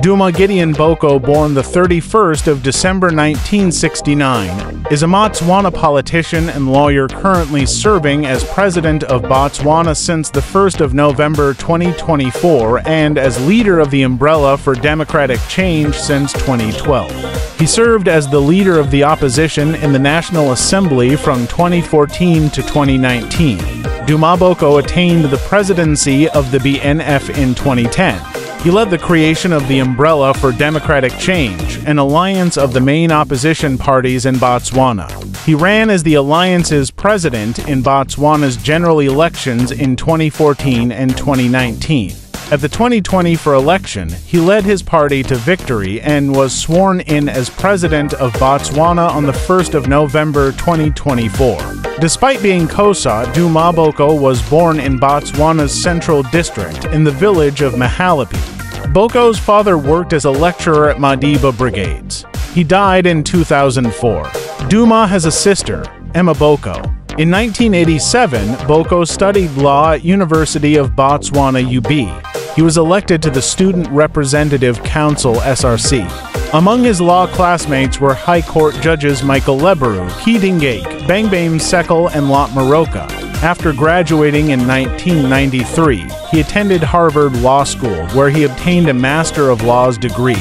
Duma Gideon Boko, born the 31st of December 1969, is a Botswana politician and lawyer currently serving as president of Botswana since the 1st of November 2024 and as leader of the Umbrella for Democratic Change since 2012. He served as the leader of the opposition in the National Assembly from 2014 to 2019. Duma Boko attained the presidency of the BNF in 2010. He led the creation of the Umbrella for Democratic Change, an alliance of the main opposition parties in Botswana. He ran as the alliance's president in Botswana's general elections in 2014 and 2019. At the 2020 for election, he led his party to victory and was sworn in as president of Botswana on the 1st of November 2024. Despite being Xhosa, Duma Boko was born in Botswana's central district in the village of Mahalapye. Boko's father worked as a lecturer at Madiba Brigades. He died in 2004. Duma has a sister, Emma Boko. In 1987, Boko studied law at University of Botswana UB. He was elected to the Student Representative Council SRC. Among his law classmates were High Court judges Michael Leburu, Keating Bengbame Sechele, and Lot Moroka. After graduating in 1993, he attended Harvard Law School, where he obtained a Master of Laws degree.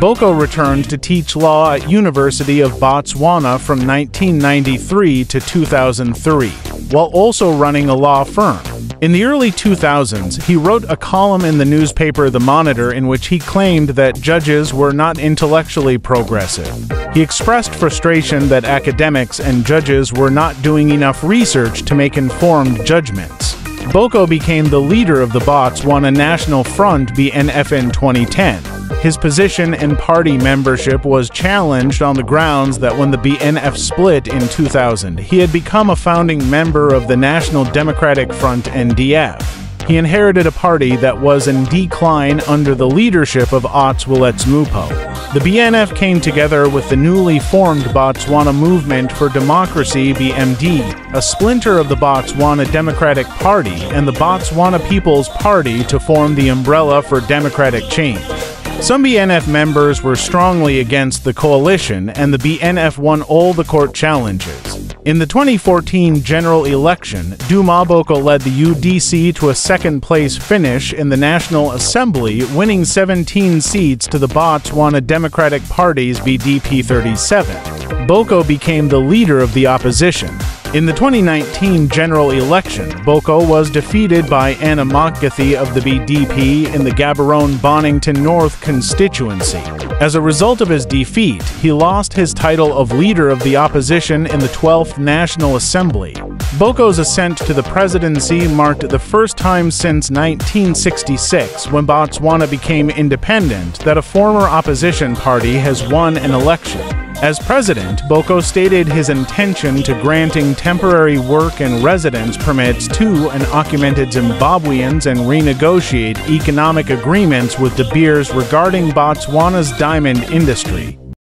Boko returned to teach law at University of Botswana from 1993 to 2003, while also running a law firm. In the early 2000s, he wrote a column in the newspaper The Monitor in which he claimed that judges were not intellectually progressive. He expressed frustration that academics and judges were not doing enough research to make informed judgments. Boko became the leader of the Botswana National Front BNF in 2010. His position and party membership was challenged on the grounds that when the BNF split in 2000, he had become a founding member of the National Democratic Front NDF. He inherited a party that was in decline under the leadership of Ots Moupo. The BNF came together with the newly formed Botswana Movement for Democracy BMD, a splinter of the Botswana Democratic Party and the Botswana People's Party to form the umbrella for democratic change. Some BNF members were strongly against the coalition, and the BNF won all the court challenges. In the 2014 general election, Duma Boko led the UDC to a second place finish in the National Assembly, winning 17 seats to the Botswana Democratic Party's BDP 37. Boko became the leader of the opposition. In the 2019 general election, Boko was defeated by Anna Mokgethi of the BDP in the Gaborone Bonnington North constituency. As a result of his defeat, he lost his title of leader of the opposition in the 12th National Assembly. Boko's ascent to the presidency marked the first time since 1966, when Botswana became independent, that a former opposition party has won an election. As president, Boko stated his intention to granting temporary work and residence permits to undocumented Zimbabweans and renegotiate economic agreements with De Beers regarding Botswana's diamond industry.